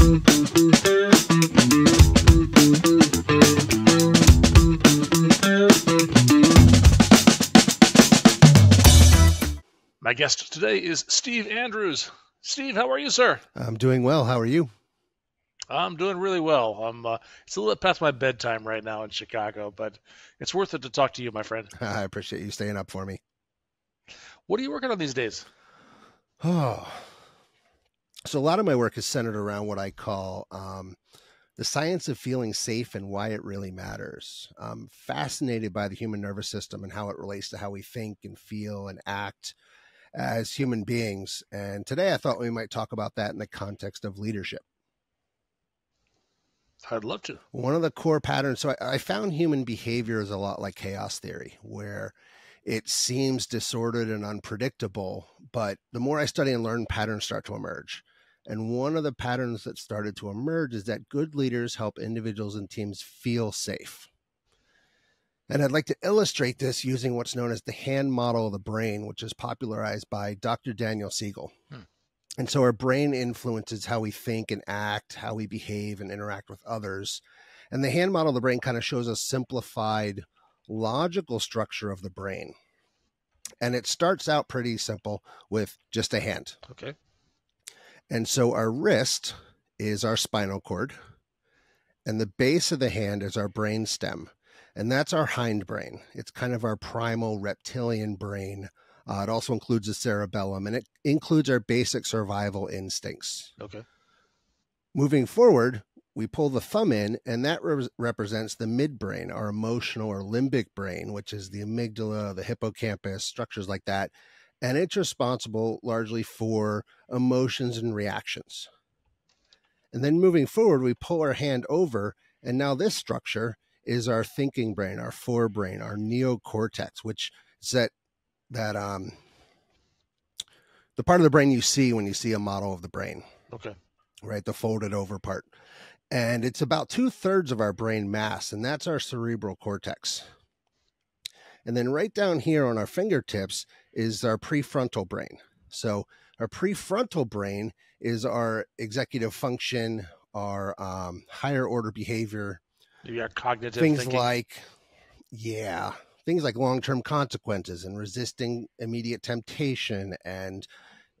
My guest today is Steve Andrews. Steve, how are you, sir? I'm doing well. How are you? I'm doing really well. I'm. Uh, it's a little past my bedtime right now in Chicago, but it's worth it to talk to you, my friend. I appreciate you staying up for me. What are you working on these days? Oh, so a lot of my work is centered around what I call um, the science of feeling safe and why it really matters. I'm fascinated by the human nervous system and how it relates to how we think and feel and act as human beings. And today I thought we might talk about that in the context of leadership. I'd love to. One of the core patterns, so I, I found human behavior is a lot like chaos theory, where it seems disordered and unpredictable. But the more I study and learn, patterns start to emerge. And one of the patterns that started to emerge is that good leaders help individuals and teams feel safe. And I'd like to illustrate this using what's known as the hand model of the brain, which is popularized by Dr. Daniel Siegel. Hmm. And so our brain influences how we think and act, how we behave and interact with others. And the hand model of the brain kind of shows a simplified logical structure of the brain. And it starts out pretty simple with just a hand. Okay. And so our wrist is our spinal cord, and the base of the hand is our brain stem and that's our hindbrain. It's kind of our primal reptilian brain. Uh, it also includes the cerebellum, and it includes our basic survival instincts. Okay. Moving forward, we pull the thumb in, and that re- represents the midbrain, our emotional or limbic brain, which is the amygdala, the hippocampus, structures like that. And it's responsible largely for emotions and reactions. And then moving forward, we pull our hand over, and now this structure is our thinking brain, our forebrain, our neocortex, which is that that um the part of the brain you see when you see a model of the brain. Okay. Right, the folded over part. And it's about two thirds of our brain mass, and that's our cerebral cortex. And then right down here on our fingertips is our prefrontal brain. So our prefrontal brain is our executive function, our um, higher order behavior, you got cognitive things thinking. like, yeah, things like long term consequences and resisting immediate temptation and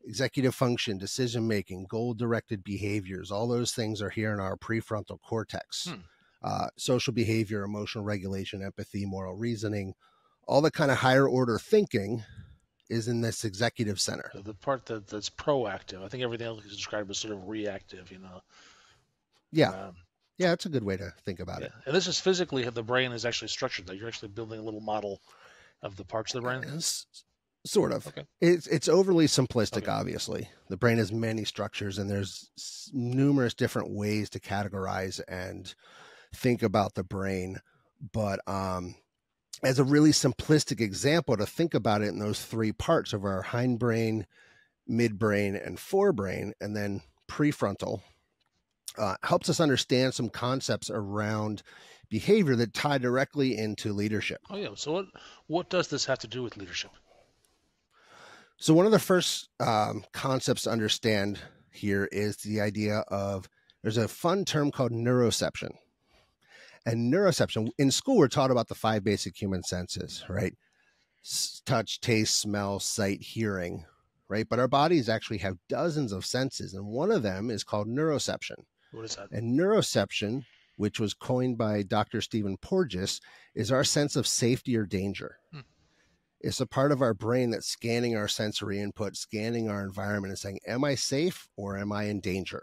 executive function, decision making, goal directed behaviors. All those things are here in our prefrontal cortex. Hmm. Uh, social behavior, emotional regulation, empathy, moral reasoning, all the kind of higher order thinking is in this executive center. The part that, that's proactive. I think everything else is described as sort of reactive, you know. Yeah. Um, yeah, that's a good way to think about yeah. it. And this is physically how the brain is actually structured. That you're actually building a little model of the parts of the brain. It's, sort of. Okay. It's it's overly simplistic. Okay. Obviously, the brain has many structures, and there's numerous different ways to categorize and think about the brain. But um, as a really simplistic example, to think about it in those three parts of our hindbrain, midbrain, and forebrain, and then prefrontal, uh, helps us understand some concepts around behavior that tie directly into leadership. Oh yeah. So what what does this have to do with leadership? So one of the first um, concepts to understand here is the idea of there's a fun term called neuroception. And neuroception in school we're taught about the five basic human senses, right? touch, taste, smell, sight, hearing, right? But our bodies actually have dozens of senses, and one of them is called neuroception. What is that? And neuroception, which was coined by Dr. Stephen Porges, is our sense of safety or danger. Hmm. It's a part of our brain that's scanning our sensory input, scanning our environment, and saying, Am I safe or am I in danger?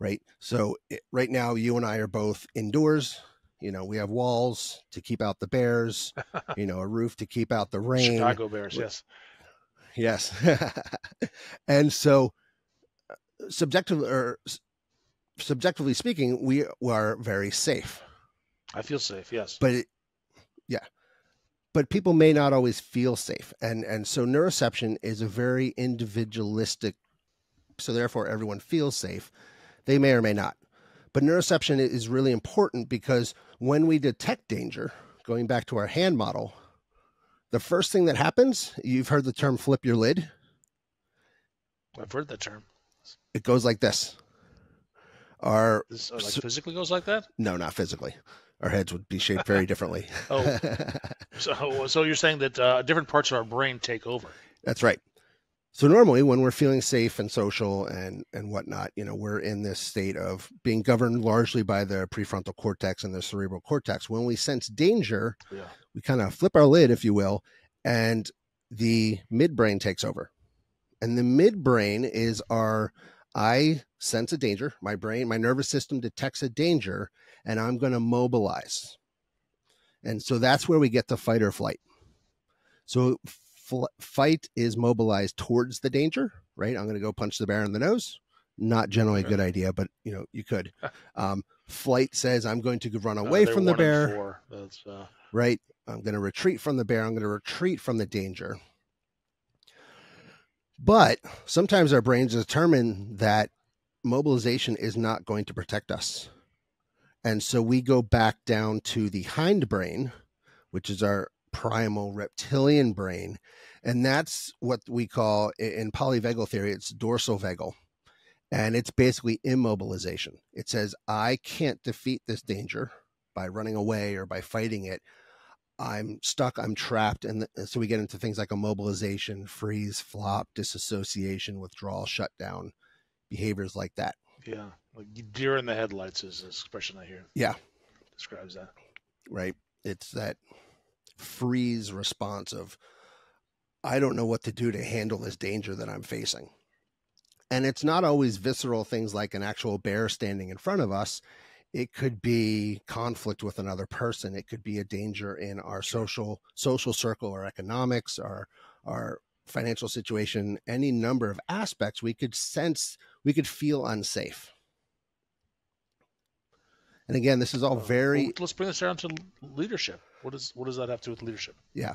Right. So, it, right now, you and I are both indoors. You know, we have walls to keep out the bears, you know, a roof to keep out the rain. Chicago Bears, yes. Yes. and so, uh, subjectively or er, subjectively speaking, we are very safe. I feel safe, yes. But it, yeah, but people may not always feel safe, and and so neuroception is a very individualistic. So therefore, everyone feels safe. They may or may not, but neuroception is really important because when we detect danger, going back to our hand model, the first thing that happens, you've heard the term "flip your lid." I've heard that term it goes like this. Our This, uh, like physically goes like that. no, not physically. Our heads would be shaped very differently. Oh. So, so you're saying that uh, different parts of our brain take over. That's right. So normally when we're feeling safe and social and and whatnot, you know, we're in this state of being governed largely by the prefrontal cortex and the cerebral cortex. When we sense danger, Yeah. we kind of flip our lid, if you will, and the midbrain takes over. And the midbrain is our I sense a danger. My brain, my nervous system detects a danger, and I'm going to mobilize. And so that's where we get the fight or flight. So fl- fight is mobilized towards the danger, right? I'm going to go punch the bear in the nose. Not generally a good idea, but you know you could. Um, flight says I'm going to run Uh, away they're from the bear. That's, uh, right? I'm going to retreat from the bear. I'm going to retreat from the danger. But sometimes our brains determine that mobilization is not going to protect us. And so we go back down to the hindbrain, which is our primal reptilian brain. And that's what we call in polyvagal theory, it's dorsal vagal. And it's basically immobilization. It says, I can't defeat this danger by running away or by fighting it. I'm stuck, I'm trapped. And so we get into things like immobilization, freeze, flop, disassociation, withdrawal, shutdown, behaviors like that. yeah, like deer in the headlights is the expression I hear. Yeah. describes that. right? It's that freeze response of, I don't know what to do to handle this danger that I'm facing. And it's not always visceral things like an actual bear standing in front of us. It could be conflict with another person. It could be a danger in our social social circle or economics or our financial situation, any number of aspects we could sense, we could feel unsafe. And again, this is all very let's bring this down to leadership. What does what does that have to do with leadership? Yeah,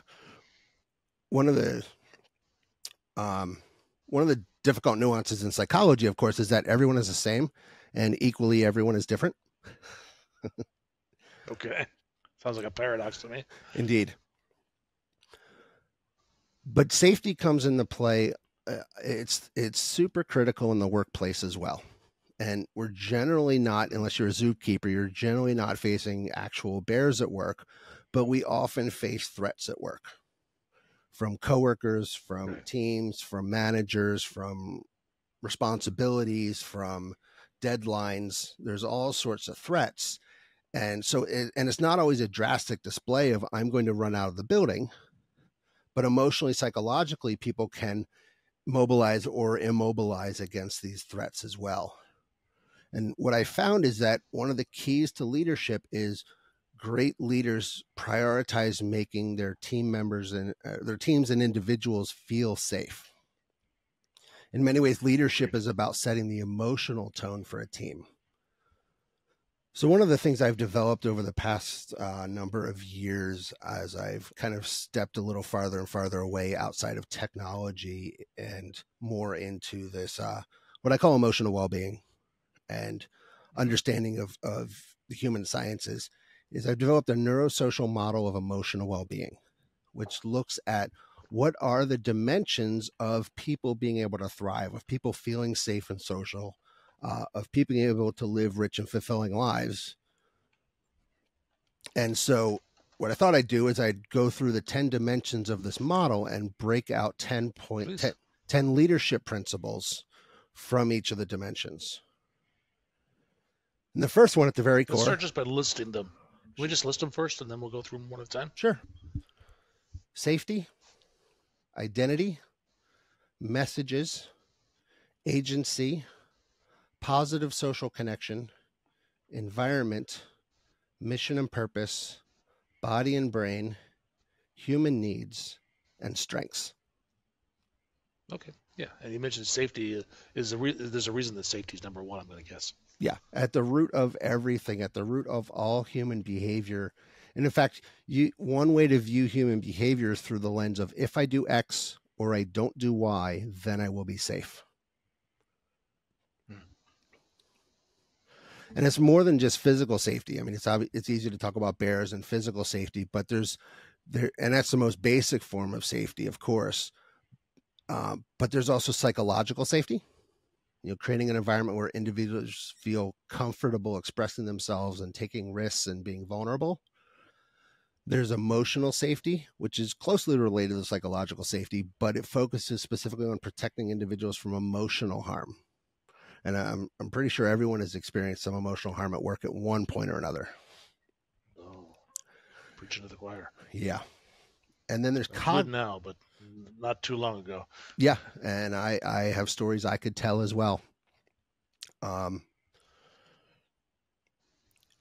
one of the um one of the difficult nuances in psychology of course is that everyone is the same and equally everyone is different. Okay, sounds like a paradox to me. indeed. But safety comes into play uh, it's it's super critical in the workplace as well. And we're generally not unless you're a zookeeper you're generally not facing actual bears at work but we often face threats at work from coworkers from teams from managers from responsibilities from deadlines. There's all sorts of threats. And so it, and it's not always a drastic display of i'm going to run out of the building but emotionally psychologically people can mobilize or immobilize against these threats as well. And what i found is that one of the keys to leadership is great leaders prioritize making their team members and uh, their teams and individuals feel safe. In many ways leadership is about setting the emotional tone for a team. So one of the things I've developed over the past uh, number of years, as I've kind of stepped a little farther and farther away outside of technology and more into this, uh, what I call emotional well-being and understanding of of the human sciences, is I've developed a neurosocial model of emotional well-being, which looks at what are the dimensions of people being able to thrive, of people feeling safe and social, uh, of people being able to live rich and fulfilling lives. And so, what I thought I'd do is I'd go through the 10 dimensions of this model and break out 10 point, Please. 10, 10 leadership principles from each of the dimensions. And the first one at the very Let's core. start just by listing them. Can we just list them first, and then we'll go through them one at a time. Sure. Safety, identity, messages, agency, positive social connection, environment, mission and purpose, body and brain, human needs, and strengths. Okay. Yeah, and you mentioned safety uh, is a re- there's a reason that safety is number one. I'm going to guess. Yeah, at the root of everything, at the root of all human behavior. And in fact, you one way to view human behavior is through the lens of if I do X or I don't do Y, then I will be safe. Hmm. And it's more than just physical safety. I mean, it's obvi- it's easy to talk about bears and physical safety, but there's there, and that's the most basic form of safety, of course. Um, but there's also psychological safety, you know, creating an environment where individuals feel comfortable expressing themselves and taking risks and being vulnerable. There's emotional safety, which is closely related to psychological safety, but it focuses specifically on protecting individuals from emotional harm. And I'm, I'm pretty sure everyone has experienced some emotional harm at work at one point or another. Oh, preaching to the choir. Yeah. And then there's cog- now, but not too long ago. Yeah, and I I have stories I could tell as well. Um,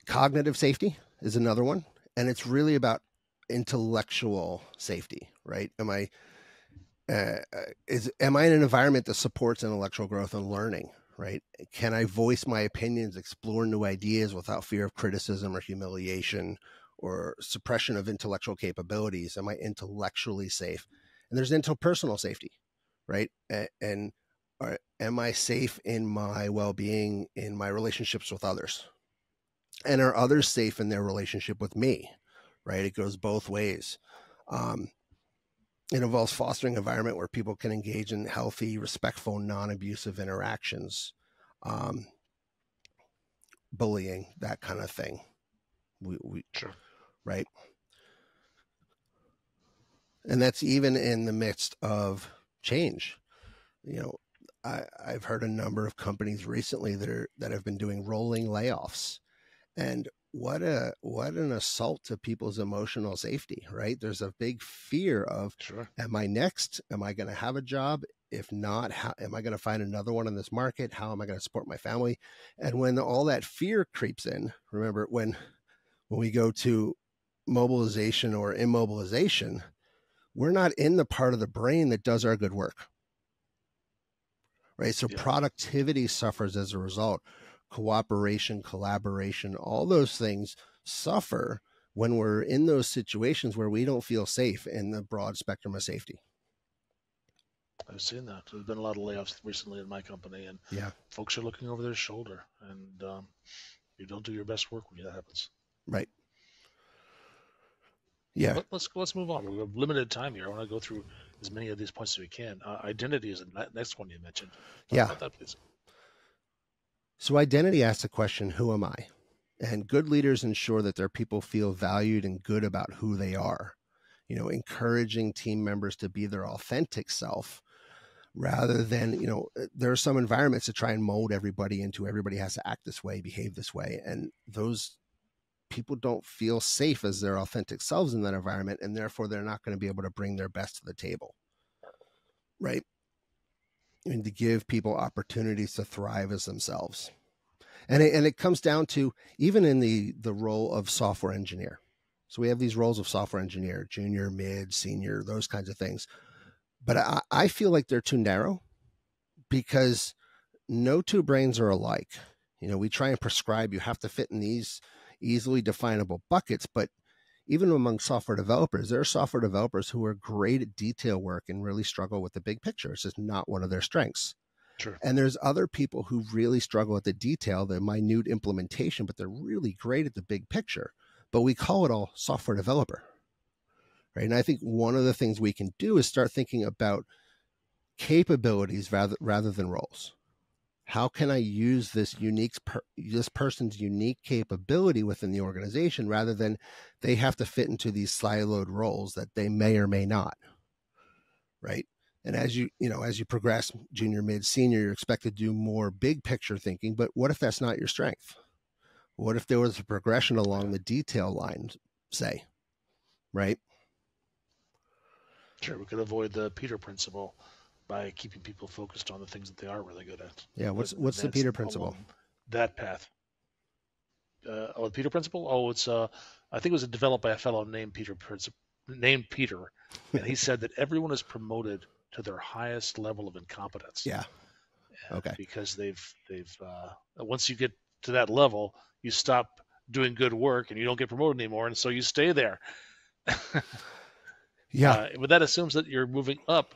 cognitive safety is another one, and it's really about intellectual safety, right? Am I uh, uh, is am I in an environment that supports intellectual growth and learning? Right? Can I voice my opinions, explore new ideas without fear of criticism or humiliation or suppression of intellectual capabilities? Am I intellectually safe? And there's interpersonal safety, right? And, and are, am I safe in my well-being in my relationships with others? And are others safe in their relationship with me? Right? It goes both ways. Um, it involves fostering an environment where people can engage in healthy, respectful, non-abusive interactions, um, bullying, that kind of thing. We, we sure. right and that's even in the midst of change. You know, I, I've heard a number of companies recently that are that have been doing rolling layoffs, and what a what an assault to people's emotional safety. Right? There's a big fear of, sure. am I next? Am I going to have a job? If not, how am I going to find another one in this market? How am I going to support my family? And when all that fear creeps in, remember when when we go to mobilization or immobilization, we're not in the part of the brain that does our good work. Right. So yeah. productivity suffers as a result. Cooperation, collaboration, all those things suffer when we're in those situations where we don't feel safe in the broad spectrum of safety. I've seen that. There's been a lot of layoffs recently in my company, and yeah, folks are looking over their shoulder, and um, you don't do your best work when that happens. Right. Yeah. Let, us let's move on. We have limited time here. I want to go through as many of these points as we can. Uh, identity is the next one you mentioned. Talk yeah. That, so identity asks the question, "Who am I?" And good leaders ensure that their people feel valued and good about who they are. You know, encouraging team members to be their authentic self rather than you know there are some environments that try and mold everybody into everybody has to act this way behave this way and those people don't feel safe as their authentic selves in that environment and therefore they're not going to be able to bring their best to the table. Right? And to give people opportunities to thrive as themselves. And it, and it comes down to even in the the role of software engineer. So we have these roles of software engineer junior mid senior those kinds of things. But i, I feel like they're too narrow because no two brains are alike. You know we try and prescribe you have to fit in these easily definable buckets, but even among software developers, there are software developers who are great at detail work and really struggle with the big picture. It's just not one of their strengths. Sure. And there's other people who really struggle with the detail, the minute implementation, but they're really great at the big picture. But we call it all software developer. Right. And I think one of the things we can do is start thinking about capabilities rather rather than roles how can I use this unique this person's unique capability within the organization rather than they have to fit into these siloed roles that they may or may not. Right. And as you, you know, as you progress junior, mid, senior, you're expected to do more big picture thinking. But what if that's not your strength? What if there was a progression along the detail line, say? Right. Sure. We could avoid the Peter principle by keeping people focused on the things that they are really good at. Yeah, what's what's the Peter principle? That path. Uh, oh, the Peter principle. Oh, it's uh, I think it was developed by a fellow named Peter named Peter, and he said that everyone is promoted to their highest level of incompetence. Yeah. Okay. Because they've they've uh, once you get to that level, you stop doing good work and you don't get promoted anymore, and so you stay there. yeah. Uh, but that assumes that you're moving up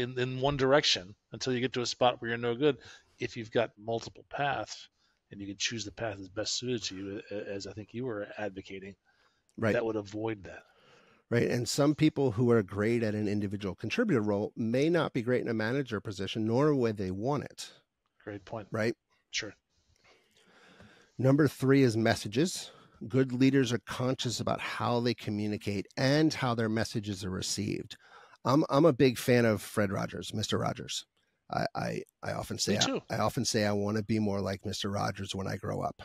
in in one direction until you get to a spot where you're no good. If you've got multiple paths and you can choose the path that's best suited to you, as I think you were advocating, right, that would avoid that. Right, and some people who are great at an individual contributor role may not be great in a manager position, nor would they want it. Great point. Right. Sure. Number three is messages. Good leaders are conscious about how they communicate and how their messages are received. I'm I'm a big fan of Fred Rogers, Mr. Rogers. I I, I often say I, I often say I want to be more like Mr. Rogers when I grow up.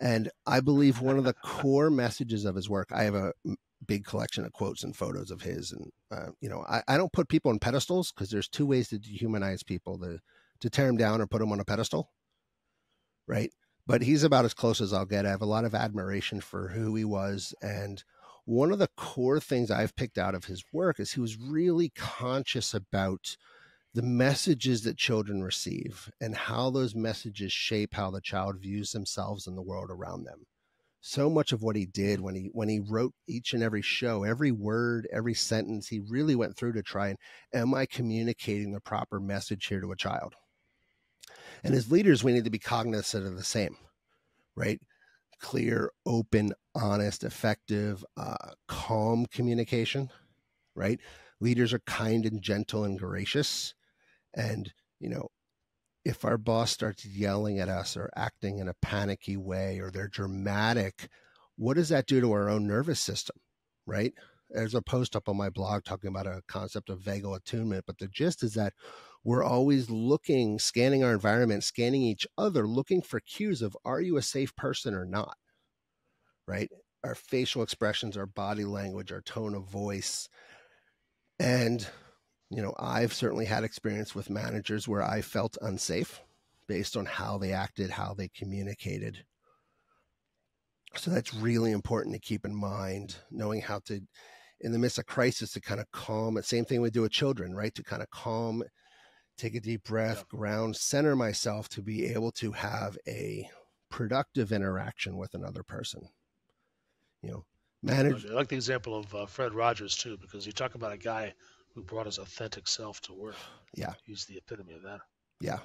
And I believe one of the core messages of his work, I have a big collection of quotes and photos of his. And, uh, you know, I, I don't put people on pedestals because there's two ways to dehumanize people to, to tear them down or put them on a pedestal. Right. But he's about as close as I'll get. I have a lot of admiration for who he was. And one of the core things I've picked out of his work is he was really conscious about the messages that children receive and how those messages shape how the child views themselves and the world around them. So much of what he did when he when he wrote each and every show every word every sentence he really went through to try and am i communicating the proper message here to a child? And as leaders we need to be cognizant of the same right clear open honest effective uh, calm communication right leaders are kind and gentle and gracious and, you know, if our boss starts yelling at us or acting in a panicky way or they're dramatic, what does that do to our own nervous system? Right? There's a post up on my blog talking about a concept of vagal attunement, but the gist is that we're always looking, scanning our environment, scanning each other, looking for cues of are you a safe person or not? Right? Our facial expressions, our body language, our tone of voice. And you know, I've certainly had experience with managers where I felt unsafe based on how they acted, how they communicated. So that's really important to keep in mind, knowing how to, in the midst of crisis, to kind of calm it. Same thing we do with children, right? To kind of calm, take a deep breath, yeah. ground, center myself to be able to have a productive interaction with another person. You know, manage. I like the example of uh, Fred Rogers too, because you talk about a guy who brought his authentic self to work. Yeah. He's the epitome of that. Yeah.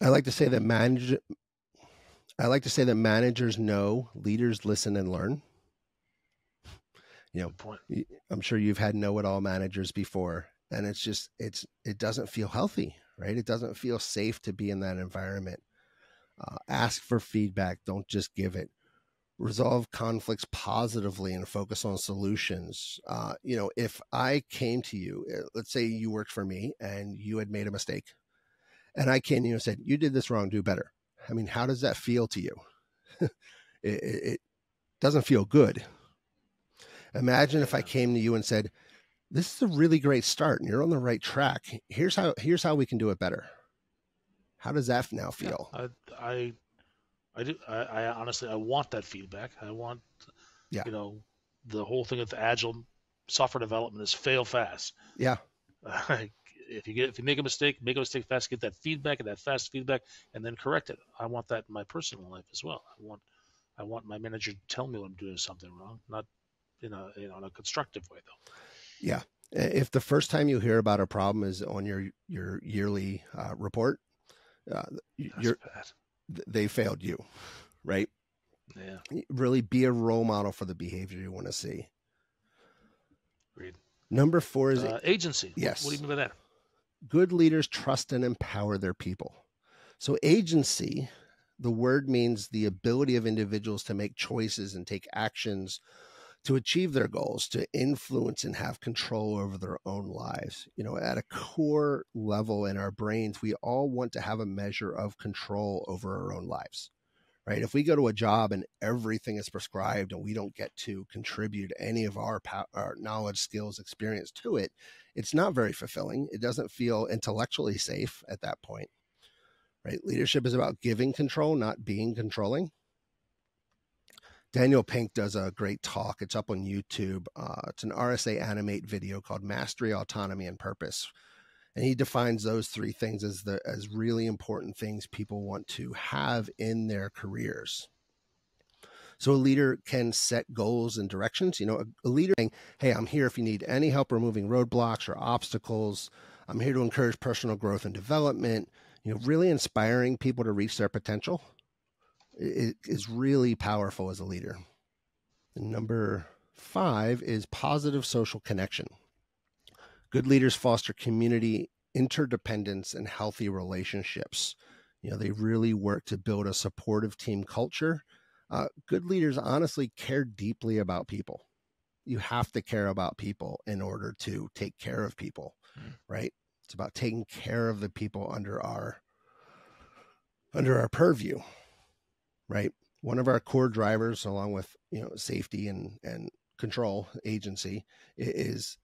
I like to say that manage I like to say that managers know, leaders listen and learn. You know, I'm sure you've had know-it-all managers before, and it's just it's it doesn't feel healthy, right? It doesn't feel safe to be in that environment. Uh, ask for feedback. Don't just give it resolve conflicts positively and focus on solutions. Uh, you know, if I came to you, eh, let's say you worked for me and you had made a mistake, and I came to you and said, "You did this wrong. Do better." I mean, how does that feel to you? it, it, doesn't feel good. Imagine if I came to you and said, "This is a really great start, and you're on the right track. Here's how here's how we can do it better." How does that now feel? Yeah, I, I I do. I, I, honestly, I want that feedback. I want, yeah. you know, the whole thing of agile software development is fail fast. Yeah. if you get if you make a mistake, make a mistake fast, get that feedback and that fast feedback, and then correct it. I want that in my personal life as well. I want I want my manager to tell me when I'm doing something wrong, not in a you know in a constructive way though. Yeah. If the first time you hear about a problem is on your your yearly uh, report, uh, you're they failed you, right? Yeah. Really be a role model for the behavior you want to see. Agreed. Number four is uh, agency. Yes. What do you mean by that? Good leaders trust and empower their people. So, agency, the word means the ability of individuals to make choices and take actions to achieve their goals, to influence and have control over their own lives. You know, at a core level in our brains, we all want to have a measure of control over our own lives, right? If we go to a job and everything is prescribed and we don't get to contribute any of our, our knowledge, skills, experience to it, it's not very fulfilling. It doesn't feel intellectually safe at that point, right? Leadership is about giving control, not being controlling Daniel Pink does a great talk. It's up on YouTube. Uh, it's an RSA Animate video called Mastery, Autonomy, and Purpose. And he defines those three things as the as really important things people want to have in their careers. So a leader can set goals and directions. You know, a, a leader saying, "Hey, I'm here if you need any help removing roadblocks or obstacles. I'm here to encourage personal growth and development." You know, really inspiring people to reach their potential is really powerful as a leader. Number five is positive social connection. Good leaders foster community interdependence and healthy relationships. You know, they really work to build a supportive team culture. Uh, good leaders honestly care deeply about people. You have to care about people in order to take care of people, mm. right? It's about taking care of the people under our under our purview, right? One of our core drivers, along with you know safety and and control agency, is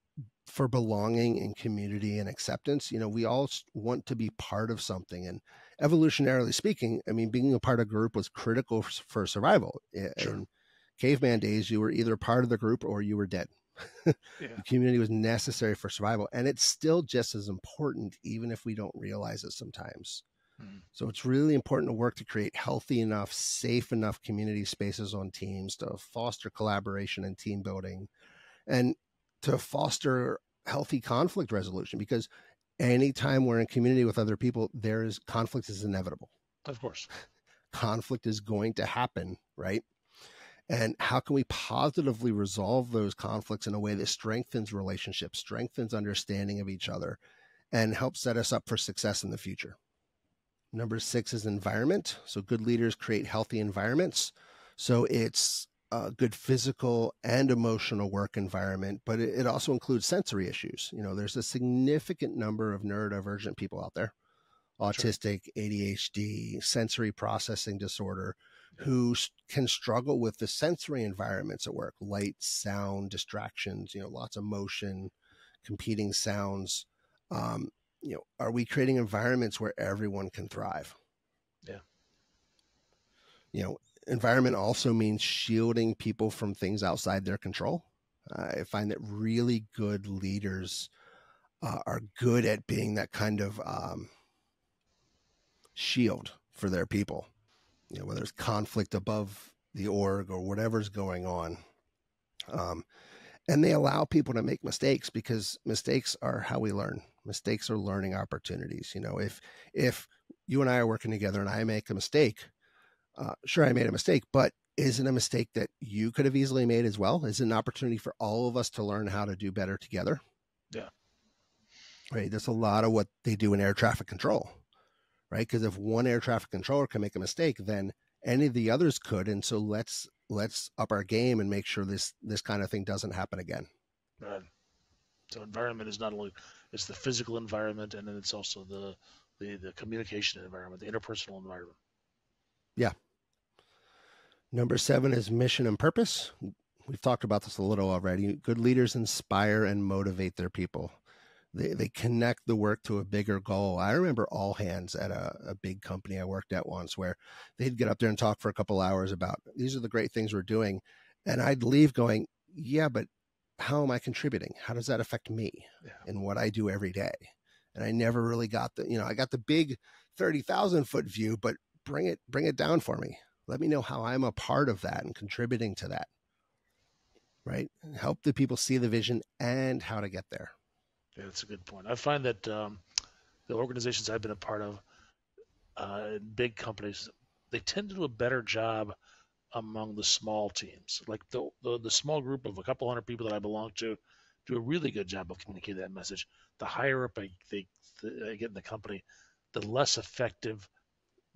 for belonging and community and acceptance. You know, we all want to be part of something. And evolutionarily speaking, I mean, being a part of a group was critical for survival. Sure. In caveman days, you were either part of the group or you were dead. yeah. The community was necessary for survival. And it's still just as important, even if we don't realize it sometimes. Hmm. So it's really important to work to create healthy enough, safe enough community spaces on teams to foster collaboration and team building. And to foster healthy conflict resolution because anytime we're in community with other people there is conflict is inevitable of course conflict is going to happen right and how can we positively resolve those conflicts in a way that strengthens relationships strengthens understanding of each other and helps set us up for success in the future number six is environment so good leaders create healthy environments so it's a good physical and emotional work environment, but it, also includes sensory issues. You know, there's a significant number of neurodivergent people out there, autistic, sure. ADHD, sensory processing disorder, who can struggle with the sensory environments at work, light, sound, distractions, you know, lots of motion, competing sounds. Um, you know, are we creating environments where everyone can thrive? Yeah. You know, environment also means shielding people from things outside their control. I find that really good leaders uh, are good at being that kind of um, shield for their people. You know, whether it's conflict above the org or whatever's going on. Um, and they allow people to make mistakes because mistakes are how we learn. Mistakes are learning opportunities. You know, if if you and I are working together and I make a mistake, uh, sure, I made a mistake, but is it a mistake that you could have easily made as well? Is it an opportunity for all of us to learn how to do better together? Yeah. Right. There's a lot of what they do in air traffic control, right? Because if one air traffic controller can make a mistake, then any of the others could. And so let's let's up our game and make sure this this kind of thing doesn't happen again. Right. So environment is not only it's the physical environment and then it's also the the, the communication environment, the interpersonal environment. Yeah, Number seven is mission and purpose. We've talked about this a little already. Good leaders inspire and motivate their people. They, they connect the work to a bigger goal. I remember all hands at a, a big company I worked at once where they'd get up there and talk for a couple hours about these are the great things we're doing. And I'd leave going, yeah, but how am I contributing? How does that affect me yeah. and what I do every day? And I never really got the, you know, I got the big 30,000 foot view, but bring it, bring it down for me. Let me know how I'm a part of that and contributing to that. Right? Help the people see the vision and how to get there. Yeah, that's a good point. I find that um, the organizations I've been a part of, uh, big companies, they tend to do a better job among the small teams. Like the, the, the small group of a couple hundred people that I belong to, do a really good job of communicating that message. The higher up I, they, I get in the company, the less effective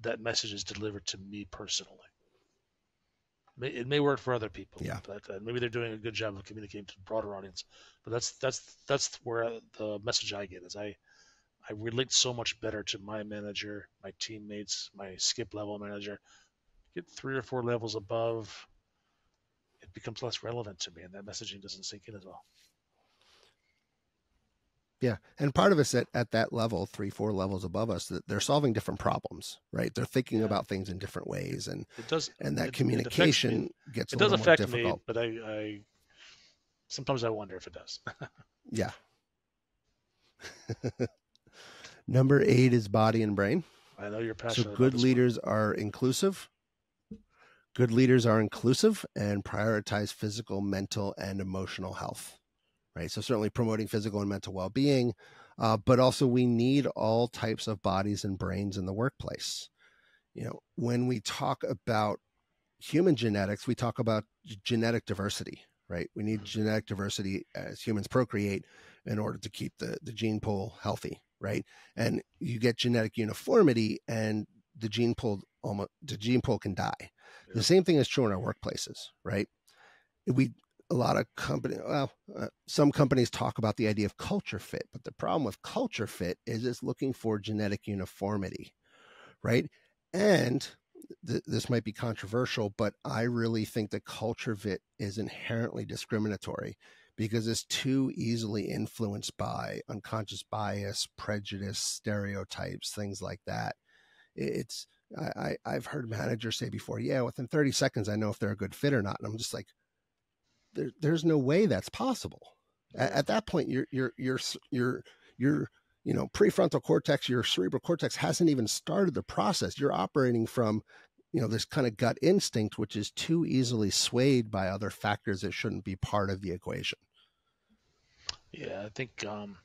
that message is delivered to me personally. It may work for other people, yeah. but uh, maybe they're doing a good job of communicating to a broader audience. But that's that's that's where the message I get is I I relate so much better to my manager, my teammates, my skip level manager. Get three or four levels above, it becomes less relevant to me, and that messaging doesn't sink in as well. Yeah. And part of us at, at that level, three, four levels above us, that they're solving different problems, right? They're thinking yeah. about things in different ways. And it does and that it, communication it gets it does affect me, but I, I sometimes I wonder if it does. yeah. Number eight is body and brain. I know you're passionate. So good leaders one. are inclusive. Good leaders are inclusive and prioritize physical, mental, and emotional health right? So certainly promoting physical and mental well-being, uh, but also we need all types of bodies and brains in the workplace. You know, when we talk about human genetics, we talk about genetic diversity, right? We need mm-hmm. genetic diversity as humans procreate in order to keep the, the gene pool healthy, right? And you get genetic uniformity, and the gene pool almost the gene pool can die. Yeah. The same thing is true in our workplaces, right? We a lot of company well uh, some companies talk about the idea of culture fit but the problem with culture fit is it's looking for genetic uniformity right and th- this might be controversial but i really think that culture fit is inherently discriminatory because it's too easily influenced by unconscious bias prejudice stereotypes things like that it's I, I have heard managers say before yeah within 30 seconds i know if they're a good fit or not and i'm just like there, there's no way that's possible. At, at, that point, your your your your your you know prefrontal cortex, your cerebral cortex hasn't even started the process. You're operating from you know this kind of gut instinct, which is too easily swayed by other factors that shouldn't be part of the equation. Yeah, I think um,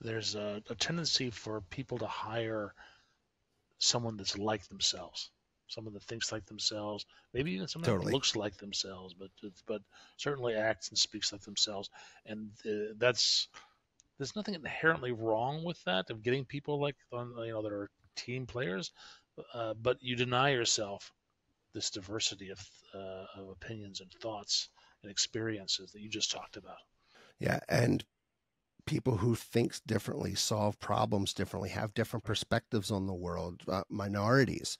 there's a, a tendency for people to hire someone that's like themselves someone that thinks like themselves, maybe even someone totally. that looks like themselves, but but certainly acts and speaks like themselves. And uh, that's there's nothing inherently wrong with that of getting people like you know that are team players, uh, but you deny yourself this diversity of uh, of opinions and thoughts and experiences that you just talked about. Yeah, and people who think differently solve problems differently have different perspectives on the world uh, minorities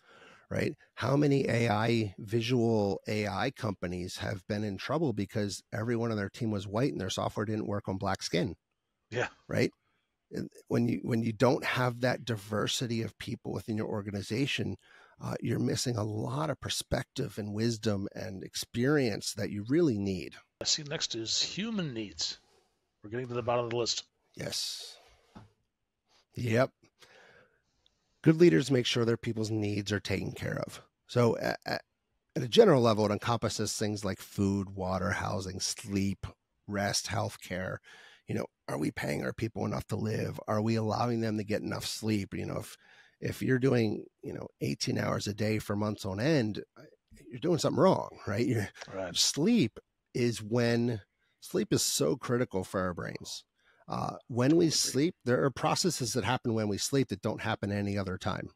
right? How many AI, visual AI companies have been in trouble because everyone on their team was white and their software didn't work on black skin? Yeah. Right. When you when you don't have that diversity of people within your organization, uh, you're missing a lot of perspective and wisdom and experience that you really need. I see next is human needs. We're getting to the bottom of the list. Yes. Yep good leaders make sure their people's needs are taken care of. So, at, at, a general level, it encompasses things like food, water, housing, sleep, rest, health care. You know, are we paying our people enough to live? Are we allowing them to get enough sleep? You know, if if you're doing you know 18 hours a day for months on end, you're doing something wrong, right? right. Sleep is when sleep is so critical for our brains. Uh, when we sleep, there are processes that happen when we sleep that don't happen any other time.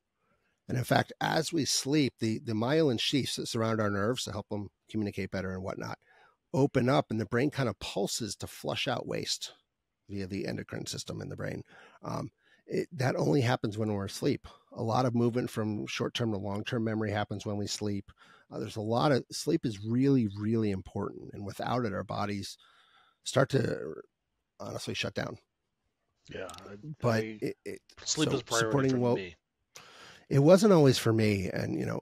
And in fact, as we sleep, the, the myelin sheaths that surround our nerves to help them communicate better and whatnot open up, and the brain kind of pulses to flush out waste via the endocrine system in the brain. Um, it, that only happens when we're asleep. A lot of movement from short term to long term memory happens when we sleep. Uh, there's a lot of sleep is really, really important. And without it, our bodies start to honestly shut down. Yeah, but I, it, it, sleep so is priority for well, me. It wasn't always for me, and you know,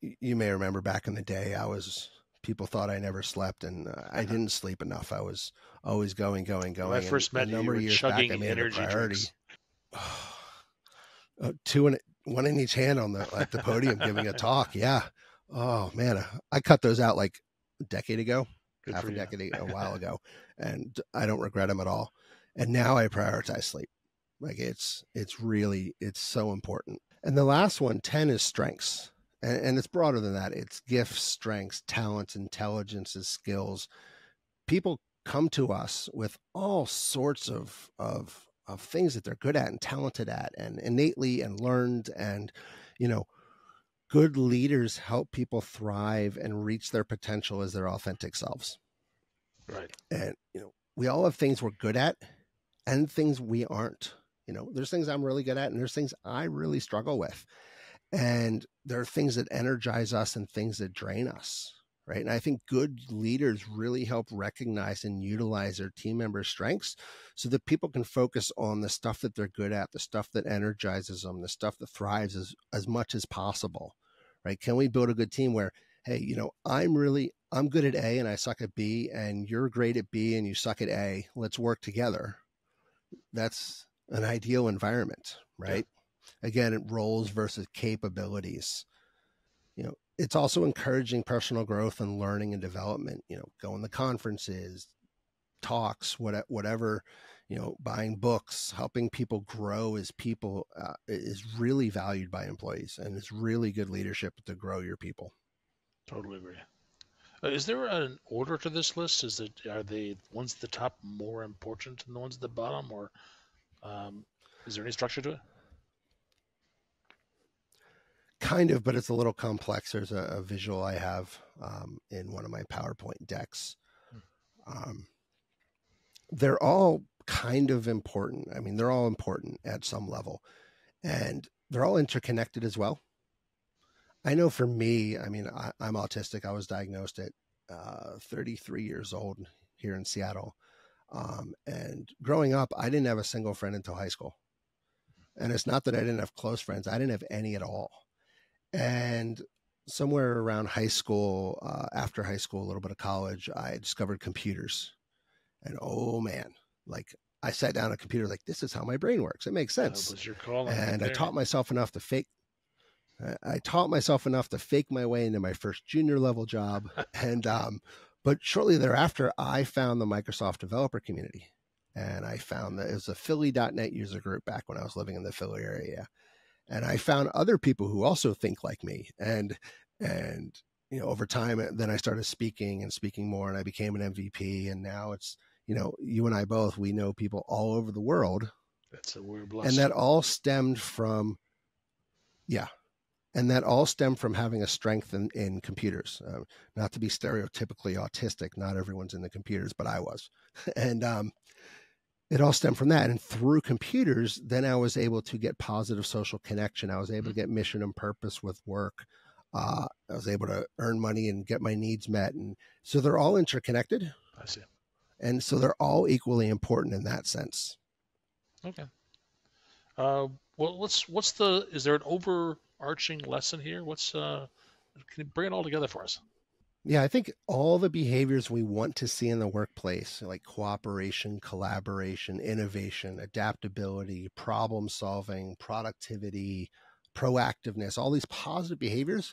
you may remember back in the day, I was people thought I never slept, and uh, I uh-huh. didn't sleep enough. I was always going, going, going. When I first met you, a number of years back, I made it a priority. uh, two in one in each hand on the at the podium giving a talk. Yeah. Oh man, I cut those out like a decade ago. Good half a decade a while ago, and I don't regret them at all. And now I prioritize sleep. Like it's it's really it's so important. And the last one, 10 is strengths. And, and it's broader than that. It's gifts, strengths, talents, intelligences, skills. People come to us with all sorts of of of things that they're good at and talented at and innately and learned and you know good leaders help people thrive and reach their potential as their authentic selves. Right. And, you know, we all have things we're good at and things we aren't. You know, there's things I'm really good at and there's things I really struggle with. And there are things that energize us and things that drain us. Right. And I think good leaders really help recognize and utilize their team members' strengths so that people can focus on the stuff that they're good at, the stuff that energizes them, the stuff that thrives as, as much as possible right? Can we build a good team where, hey, you know, I'm really, I'm good at A and I suck at B, and you're great at B and you suck at A. Let's work together. That's an ideal environment, right? Yeah. Again, roles versus capabilities. You know, it's also encouraging personal growth and learning and development. You know, going to conferences, talks, what, whatever you know, buying books, helping people grow as people uh, is really valued by employees, and it's really good leadership to grow your people. Totally agree. Uh, is there an order to this list? Is it are they ones at the top more important than the ones at the bottom, or? Um... Is there any structure to it? Kind of, but it's a little complex. There's a, a visual I have um, in one of my PowerPoint decks. Hmm. Um, they're all kind of important. I mean, they're all important at some level, and they're all interconnected as well. I know for me, I mean, I, am autistic. I was diagnosed at uh, 33 years old here in Seattle. Um, and growing up, I didn't have a single friend until high school. And it's not that I didn't have close friends, I didn't have any at all. And somewhere around high school, uh, after high school, a little bit of college, I discovered computers. And oh man, like I sat down at a computer, like this is how my brain works. It makes sense. and I taught myself enough to fake. I taught myself enough to fake my way into my first junior level job, and um, but shortly thereafter, I found the Microsoft developer community, and I found that it was a Philly.net user group back when I was living in the Philly area, and I found other people who also think like me, and and you know over time, then I started speaking and speaking more, and I became an MVP, and now it's you know you and I both we know people all over the world. That's a weird blessing. And that all stemmed from, yeah, and that all stemmed from having a strength in, in computers. Uh, not to be stereotypically autistic, not everyone's in the computers, but I was, and um, it all stemmed from that. And through computers, then I was able to get positive social connection. I was able to mm-hmm. get mission and purpose with work. Uh, I was able to earn money and get my needs met, and so they're all interconnected. I see, and so they're all equally important in that sense. Okay. Uh, well, let's. What's the? Is there an overarching lesson here? What's uh, can you bring it all together for us? Yeah, I think all the behaviors we want to see in the workplace, like cooperation, collaboration, innovation, adaptability, problem solving, productivity, proactiveness, all these positive behaviors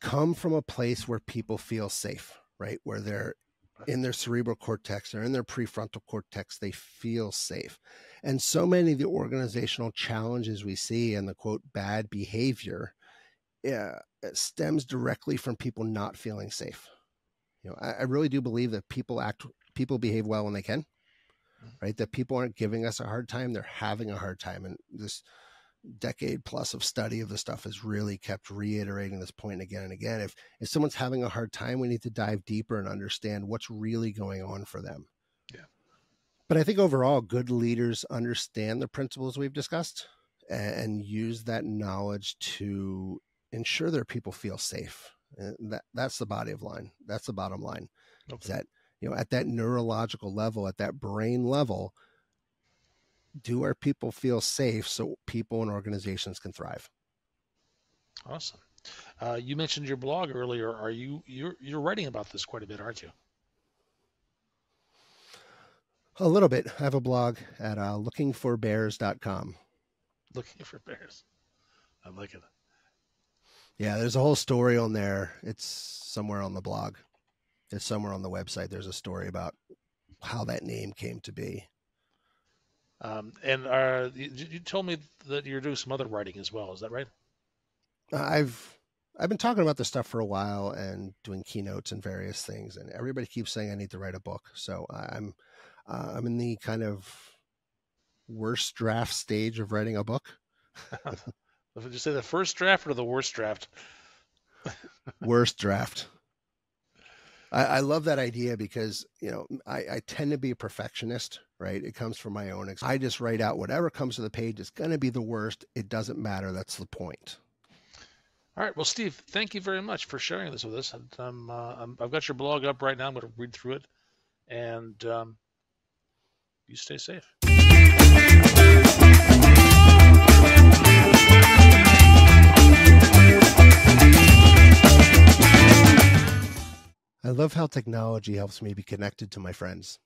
come from a place where people feel safe, right? Where they're in their cerebral cortex or in their prefrontal cortex, they feel safe. And so many of the organizational challenges we see and the quote bad behavior uh, stems directly from people not feeling safe. You know, I, I really do believe that people act, people behave well when they can, mm. right? That people aren't giving us a hard time; they're having a hard time. And this decade plus of study of the stuff has really kept reiterating this point again and again. If if someone's having a hard time, we need to dive deeper and understand what's really going on for them. Yeah. But I think overall, good leaders understand the principles we've discussed and use that knowledge to ensure their people feel safe. And that that's the body of line. That's the bottom line. Okay. that you know at that neurological level, at that brain level, do our people feel safe so people and organizations can thrive? Awesome. Uh, you mentioned your blog earlier. Are you you're you're writing about this quite a bit, aren't you? A little bit. I have a blog at uh, lookingforbears.com. Looking for bears. I like it. Yeah, there's a whole story on there. It's somewhere on the blog. It's somewhere on the website. There's a story about how that name came to be. Um, and uh, you, you, told me that you're doing some other writing as well. Is that right? I've I've been talking about this stuff for a while and doing keynotes and various things, and everybody keeps saying I need to write a book. So I'm uh, I'm in the kind of worst draft stage of writing a book. Did you say the first draft or the worst draft? worst draft. I, I, love that idea because you know I, I, tend to be a perfectionist, right? It comes from my own. I just write out whatever comes to the page. It's going to be the worst. It doesn't matter. That's the point. All right. Well, Steve, thank you very much for sharing this with us. I'm, uh, i have got your blog up right now. I'm going to read through it, and um, you stay safe. I love how technology helps me be connected to my friends.